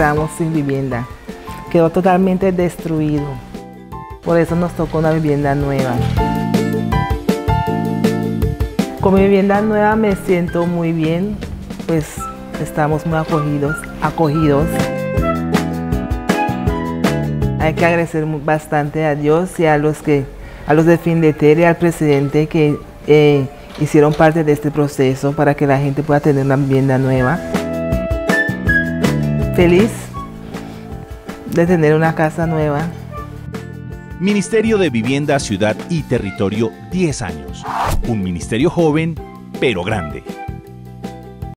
quedamos sin vivienda. Quedó totalmente destruido. Por eso nos tocó una vivienda nueva. Con mi vivienda nueva me siento muy bien, pues estamos muy acogidos, acogidos. Hay que agradecer bastante a Dios y a los que, a los de Findeter y al presidente que eh, hicieron parte de este proceso para que la gente pueda tener una vivienda nueva. Feliz de tener una casa nueva. Ministerio de Vivienda, Ciudad y Territorio, 10 años. Un ministerio joven, pero grande.